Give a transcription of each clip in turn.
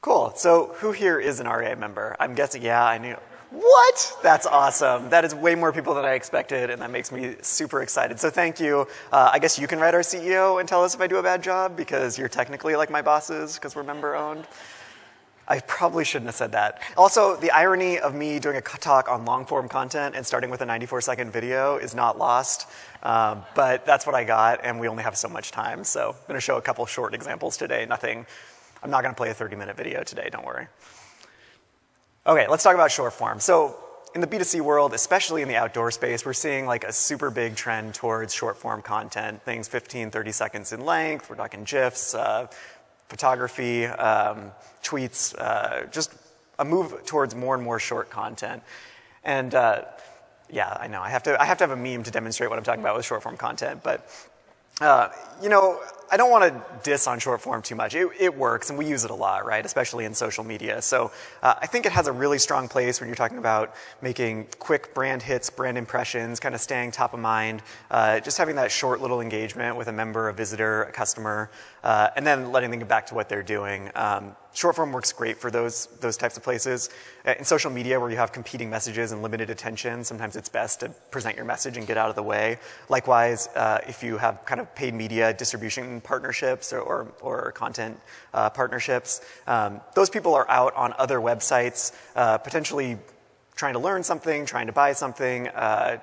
Cool. So who here is an REI member? I'm guessing, yeah, I knew. What? That's awesome. That is way more people than I expected, and that makes me super excited. So thank you. Uh, I guess you can write our CEO and tell us if I do a bad job because you're technically like my bosses because we're member owned. I probably shouldn't have said that. Also, the irony of me doing a talk on long form content and starting with a 94 second video is not lost. Um, but that's what I got, and we only have so much time. So I'm going to show a couple short examples today. Nothing, I'm not going to play a 30 minute video today, don't worry. Okay, let's talk about short form. So in the B2C world, especially in the outdoor space, we're seeing like a super big trend towards short form content, things 15, 30 seconds in length. We're talking GIFs, uh, photography, um, tweets, uh, just a move towards more and more short content. And uh, yeah, I know, I have, to, I have to have a meme to demonstrate what I'm talking about with short form content, but uh, you know, I don't want to diss on short form too much. It, it, works, and we use it a lot, right? Especially in social media. So uh, I think it has a really strong place when you're talking about making quick brand hits, brand impressions, kind of staying top of mind, uh, just having that short little engagement with a member, a visitor, a customer, uh, and then letting them get back to what they're doing. Um, Short form works great for those, those types of places. Uh, in social media, where you have competing messages and limited attention, sometimes it's best to present your message and get out of the way. Likewise, uh, if you have kind of paid media distribution partnerships or, or, or content uh, partnerships, um, those people are out on other websites, uh, potentially trying to learn something, trying to buy something, uh,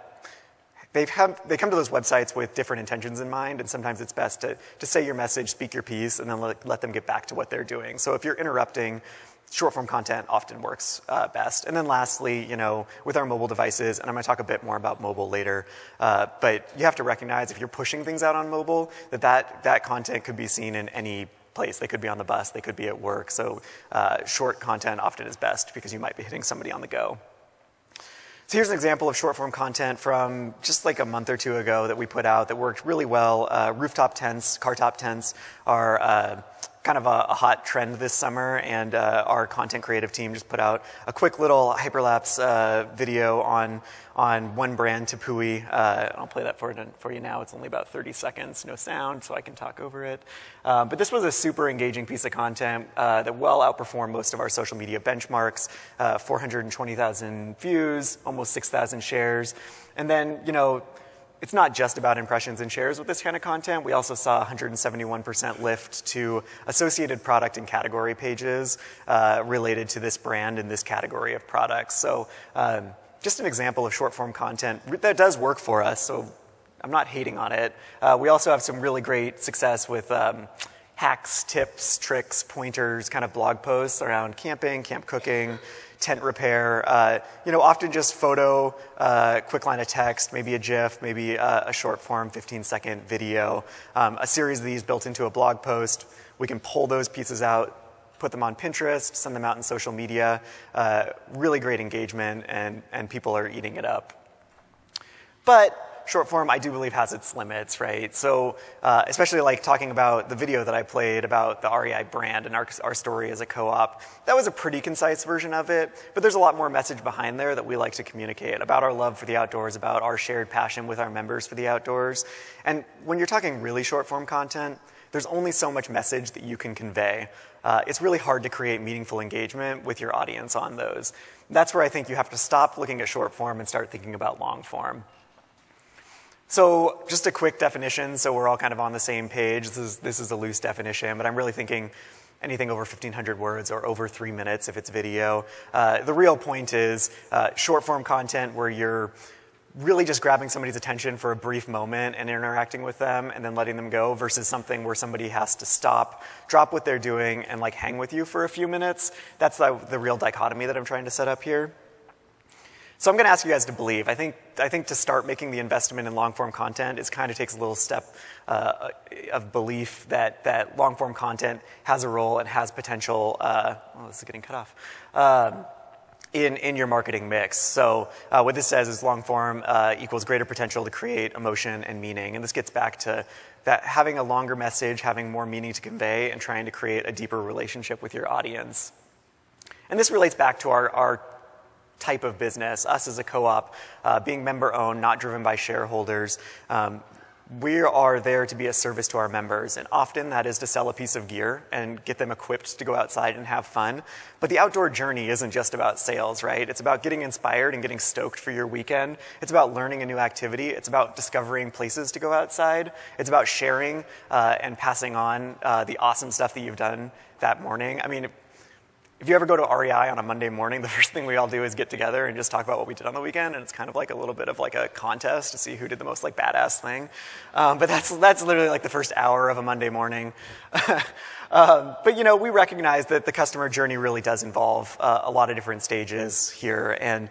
they have, they come to those websites with different intentions in mind, and sometimes it's best to, to say your message, speak your piece, and then let, let them get back to what they're doing. So if you're interrupting, short form content often works uh, best. And then lastly, you know, with our mobile devices, and I'm going to talk a bit more about mobile later, uh, but you have to recognize if you're pushing things out on mobile, that, that that content could be seen in any place. They could be on the bus, they could be at work. So uh, short content often is best because you might be hitting somebody on the go. So here's an example of short form content from just like a month or two ago that we put out that worked really well. Uh, rooftop tents, car top tents are uh, kind of a, a, hot trend this summer, and uh, our content creative team just put out a quick little hyperlapse uh, video on on one brand, Tepui. Uh, I'll play that for, for you now. It's only about 30 seconds, no sound, so I can talk over it. Um, but this was a super engaging piece of content uh, that well outperformed most of our social media benchmarks. Uh, 420,000 views, almost 6,000 shares, and then you know it's not just about impressions and shares with this kind of content. We also saw 171% lift to associated product and category pages uh, related to this brand and this category of products. So, um, just an example of short form content that does work for us. So, I'm not hating on it. Uh, we also have some really great success with. Um, hacks, tips, tricks, pointers, kind of blog posts around camping, camp cooking, tent repair. Uh, you know, often just photo, uh, quick line of text, maybe a GIF, maybe a, a short form 15 second video. Um, a series of these built into a blog post. We can pull those pieces out, put them on Pinterest, send them out in social media. Uh, really great engagement, and, and people are eating it up. But short form, I do believe, has its limits, right? So, uh, especially like talking about the video that I played about the REI brand and our, our story as a co op, that was a pretty concise version of it, but there's a lot more message behind there that we like to communicate about our love for the outdoors, about our shared passion with our members for the outdoors. And when you're talking really short form content, there's only so much message that you can convey. Uh, it's really hard to create meaningful engagement with your audience on those. That's where I think you have to stop looking at short form and start thinking about long form. So just a quick definition, so we're all kind of on the same page. This is, this is a loose definition, but I'm really thinking anything over 1,500 words or over three minutes if it's video. Uh, the real point is uh, short form content where you're really just grabbing somebody's attention for a brief moment and interacting with them and then letting them go versus something where somebody has to stop, drop what they're doing, and like hang with you for a few minutes. That's the, the real dichotomy that I'm trying to set up here. So I'm going to ask you guys to believe. I think, I think to start making the investment in long form content, it kind of takes a little step uh, of belief that, that long form content has a role and has potential. Uh, oh, this is getting cut off. Um, in, in your marketing mix. So, uh, what this says is long form uh, equals greater potential to create emotion and meaning. And this gets back to that having a longer message, having more meaning to convey, and trying to create a deeper relationship with your audience. And this relates back to our, our type of business, us as a co op, uh, being member owned, not driven by shareholders. Um, we are there to be a service to our members, and often that is to sell a piece of gear and get them equipped to go outside and have fun. But the outdoor journey isn't just about sales, right? It's about getting inspired and getting stoked for your weekend. It's about learning a new activity. It's about discovering places to go outside. It's about sharing uh, and passing on uh, the awesome stuff that you've done that morning. I mean, if you ever go to REI on a Monday morning, the first thing we all do is get together and just talk about what we did on the weekend, and it's kind of like a little bit of like a contest to see who did the most like badass thing. Um, but that's that's literally like the first hour of a Monday morning. um, but you know, we recognize that the customer journey really does involve uh, a lot of different stages here, and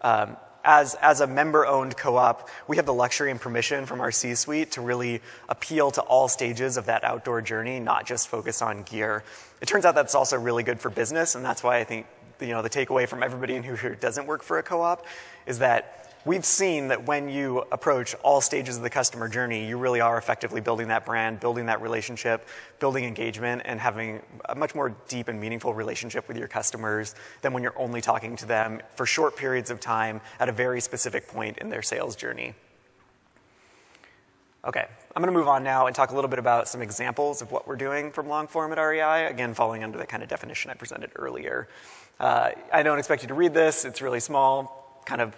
um, as, as a member owned co op, we have the luxury and permission from our C suite to really appeal to all stages of that outdoor journey, not just focus on gear. It turns out that's also really good for business, and that's why I think you know, the takeaway from everybody in who here doesn't work for a co op is that we've seen that when you approach all stages of the customer journey, you really are effectively building that brand, building that relationship, building engagement, and having a much more deep and meaningful relationship with your customers than when you're only talking to them for short periods of time at a very specific point in their sales journey. Okay, I'm going to move on now and talk a little bit about some examples of what we're doing from long form at REI, again, falling under the kind of definition I presented earlier. Uh, I don't expect you to read this, it's really small, kind of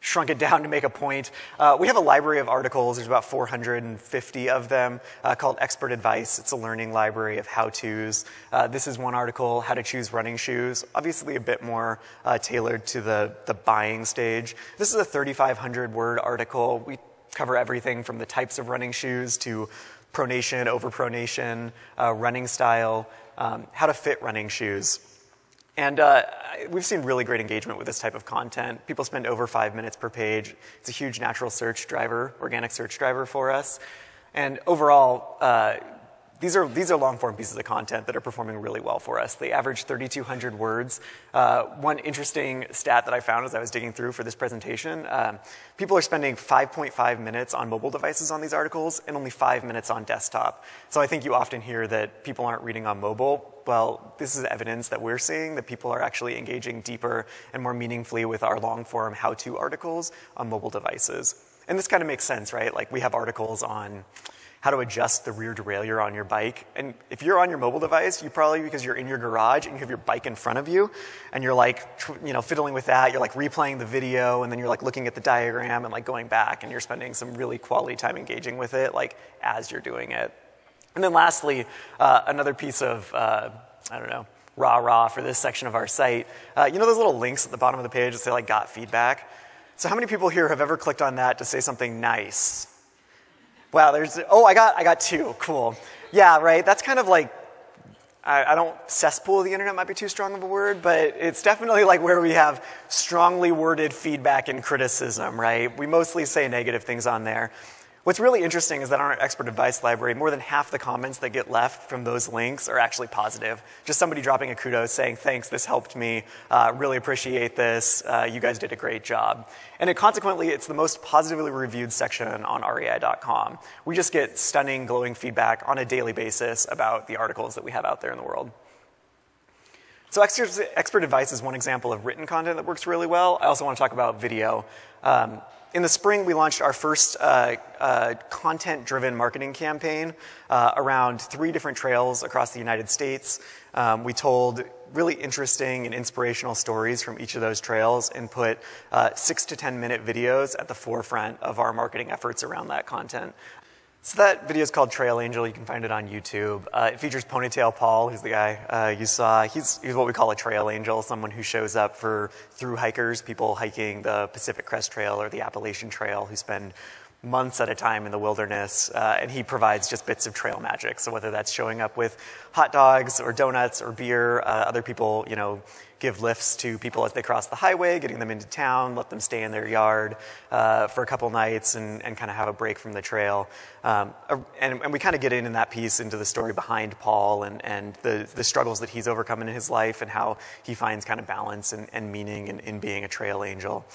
shrunk it down to make a point. Uh, we have a library of articles, there's about 450 of them, uh, called Expert Advice. It's a learning library of how to's. Uh, this is one article, How to Choose Running Shoes, obviously a bit more uh, tailored to the, the buying stage. This is a 3,500 word article. We cover everything from the types of running shoes to pronation, overpronation, uh, running style, um, how to fit running shoes. And uh, we've seen really great engagement with this type of content. People spend over five minutes per page. It's a huge natural search driver, organic search driver for us. And overall, uh, these are, these are long form pieces of content that are performing really well for us. They average 3,200 words. Uh, one interesting stat that I found as I was digging through for this presentation um, people are spending 5.5 minutes on mobile devices on these articles and only five minutes on desktop. So I think you often hear that people aren't reading on mobile. Well, this is evidence that we're seeing that people are actually engaging deeper and more meaningfully with our long form how to articles on mobile devices. And this kind of makes sense, right? Like we have articles on how to adjust the rear derailleur on your bike. And if you're on your mobile device, you probably, because you're in your garage and you have your bike in front of you, and you're like, you know, fiddling with that, you're like replaying the video, and then you're like looking at the diagram and like going back, and you're spending some really quality time engaging with it, like as you're doing it. And then lastly, uh, another piece of, uh, I don't know, rah rah for this section of our site. Uh, you know those little links at the bottom of the page that say like got feedback? So how many people here have ever clicked on that to say something nice? Wow, there's, oh, I got, I got two. Cool. Yeah, right. That's kind of like, I, I don't, cesspool the internet might be too strong of a word, but it's definitely like where we have strongly worded feedback and criticism, right? We mostly say negative things on there. What's really interesting is that on our expert advice library, more than half the comments that get left from those links are actually positive. Just somebody dropping a kudos saying, thanks, this helped me, uh, really appreciate this, uh, you guys did a great job. And it, consequently, it's the most positively reviewed section on rei.com. We just get stunning, glowing feedback on a daily basis about the articles that we have out there in the world. So expert, expert advice is one example of written content that works really well. I also want to talk about video. Um, in the spring, we launched our first uh, uh, content driven marketing campaign uh, around three different trails across the United States. Um, we told really interesting and inspirational stories from each of those trails and put uh, six to 10 minute videos at the forefront of our marketing efforts around that content. So that video is called Trail Angel. You can find it on YouTube. Uh, it features Ponytail Paul, who's the guy uh, you saw. He's, he's what we call a trail angel, someone who shows up for through hikers, people hiking the Pacific Crest Trail or the Appalachian Trail, who spend months at a time in the wilderness, uh, and he provides just bits of trail magic. So whether that's showing up with hot dogs or donuts or beer, uh, other people, you know, give lifts to people as they cross the highway, getting them into town, let them stay in their yard uh, for a couple nights and, and kind of have a break from the trail. Um, and, and, we kind of get in in that piece into the story behind Paul and, and the, the struggles that he's overcome in his life and how he finds kind of balance and, and meaning in, in being a trail angel.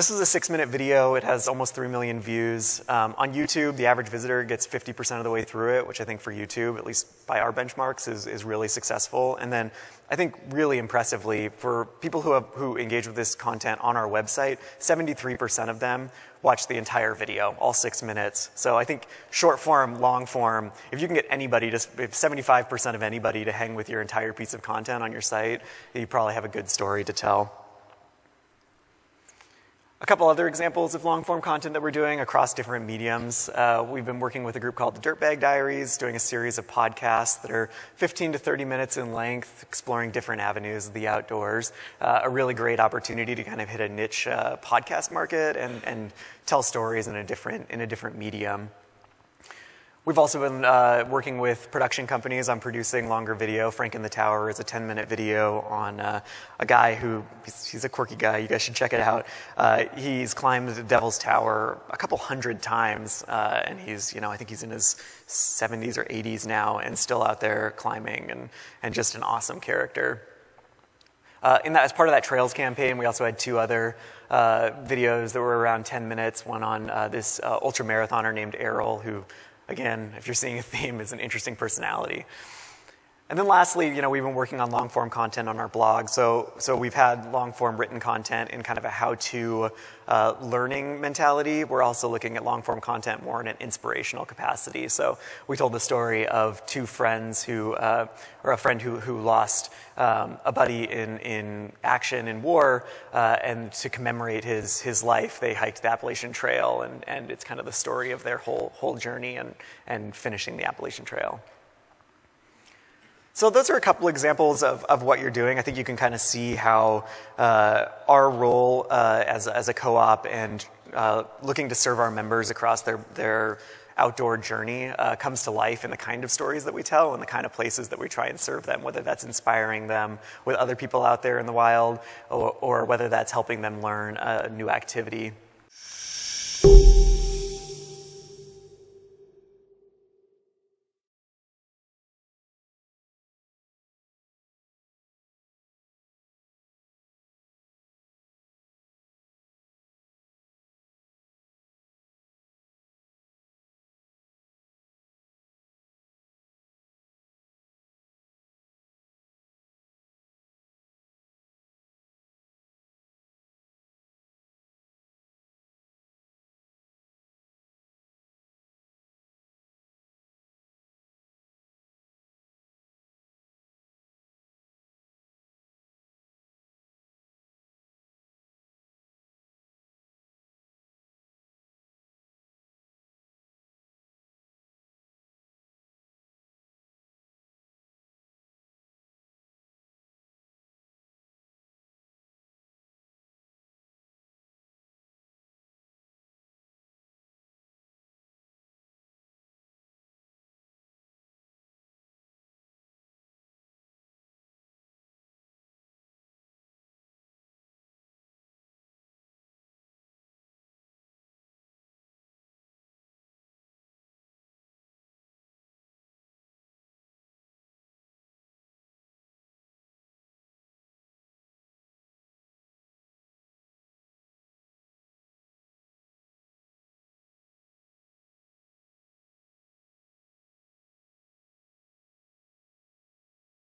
This is a six minute video. It has almost 3 million views. Um, on YouTube, the average visitor gets 50% of the way through it, which I think for YouTube, at least by our benchmarks, is, is really successful. And then I think really impressively, for people who, have, who engage with this content on our website, 73% of them watch the entire video, all six minutes. So I think short form, long form, if you can get anybody, to, 75% of anybody to hang with your entire piece of content on your site, you probably have a good story to tell. A couple other examples of long form content that we're doing across different mediums. Uh, we've been working with a group called the Dirtbag Diaries, doing a series of podcasts that are 15 to 30 minutes in length, exploring different avenues of the outdoors. Uh, a really great opportunity to kind of hit a niche uh, podcast market and, and tell stories in a different, in a different medium. We've also been uh, working with production companies on producing longer video. Frank in the Tower is a 10 minute video on uh, a guy who, he's, a quirky guy, you guys should check it out. Uh, he's climbed the Devil's Tower a couple hundred times, uh, and he's, you know, I think he's in his 70s or 80s now and still out there climbing and, and just an awesome character. Uh, in that, as part of that Trails campaign, we also had two other uh, videos that were around 10 minutes. One on this ultra marathoner named Errol, who again, if you're seeing a theme, it's an interesting personality. And then lastly, you know, we've been working on long form content on our blog. So, so we've had long form written content in kind of a how to uh, learning mentality. We're also looking at long form content more in an inspirational capacity. So we told the story of two friends who, uh, or a friend who, who lost um, a buddy in, in action in war, uh, and to commemorate his, his life, they hiked the Appalachian Trail, and, and it's kind of the story of their whole, whole journey and, and finishing the Appalachian Trail. So those are a couple examples of, of what you're doing. I think you can kind of see how uh, our role uh, as, as a co-op and uh, looking to serve our members across their, their outdoor journey uh, comes to life in the kind of stories that we tell and the kind of places that we try and serve them, whether that's inspiring them with other people out there in the wild or, or whether that's helping them learn a new activity.